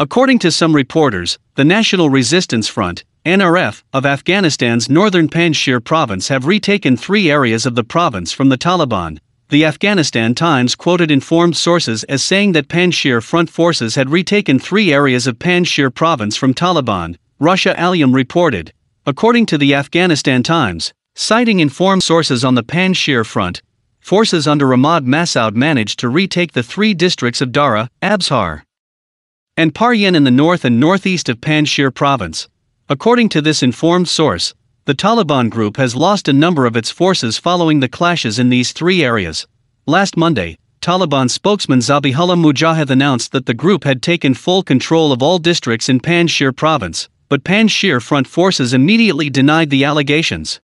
According to some reporters, the National Resistance Front, NRF, of Afghanistan's northern Panjshir province have retaken three areas of the province from the Taliban. The Afghanistan Times quoted informed sources as saying that Panjshir Front forces had retaken three areas of Panjshir province from Taliban, Russia Al-Yaum reported. According to the Afghanistan Times, citing informed sources on the Panjshir Front, forces under Ahmad Massoud managed to retake the three districts of Dara, Abshar, and Paryan in the north and northeast of Panjshir province. According to this informed source, the Taliban group has lost a number of its forces following the clashes in these three areas. Last Monday, Taliban spokesman Zabihullah Mujahid announced that the group had taken full control of all districts in Panjshir province, but Panjshir Front forces immediately denied the allegations.